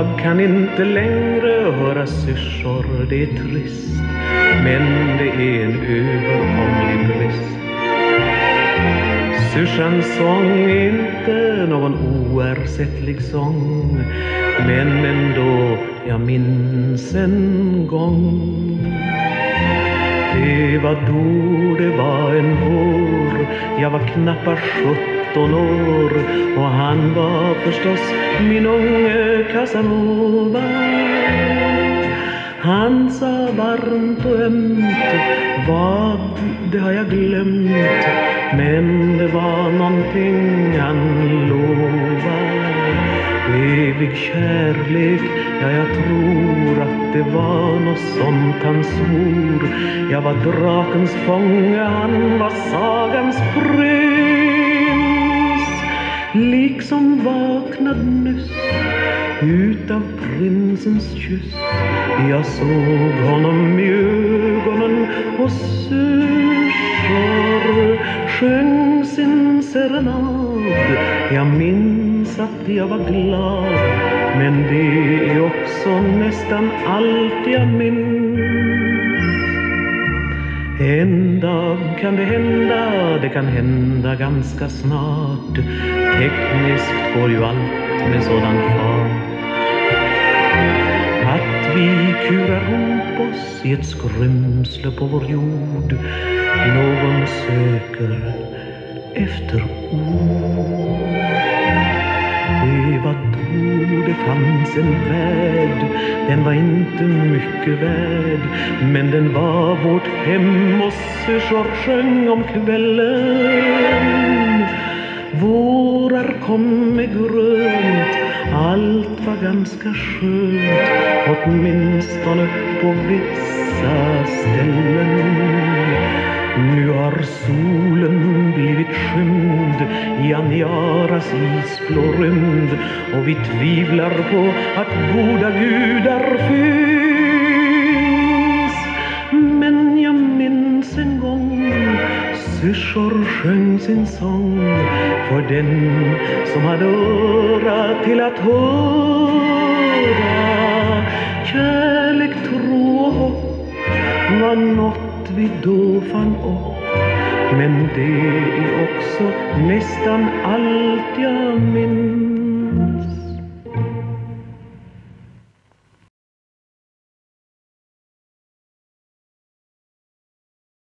Jag kan inte längre höra syrsor, det är trist. Men det är en överkomlig brist. Syrsans sång är inte någon oersättlig sång. Men ändå, jag minns en gång. Det var då det var en vår. Jag var knappa sjutton år. Och han var förstås min unge Casanova Han sa varmt och ömt Vad, det har jag glömt. Men det var någonting han lovade. Evig kärlek, ja jag tror att det var något sånt han svor. Jag var drakens fånge, han var sagans prov som vaknad nyss utav prinsens kyss. Jag såg honom i ögonen och syrsor sjöng sin serenad. Jag minns att jag var glad Men det är också nästan allt jag minns. En dag kan det hända, det kan hända ganska snart. Tekniskt går ju allt med sådan fart. Att vi kurar ihop oss i ett skrymsle på vår jord. Någon söker efter ord. Det var då det fanns en värld den var inte mycket värd Men den var vårt hem och syrsor sjöng om kvällen. Vårar kom med grönt Allt var ganska skönt Åtminstone på vissa ställen. Nu har solen blivit skymd i Aniaras isblå rymd och vi tvivlar på att goda Gud gudar finns. Men jag minns en gång syrsor sjöng sin sång för den som hade öra till att höra. Kärlek, tro och hopp var något vi då fann upp Men det är också nästan allt jag minns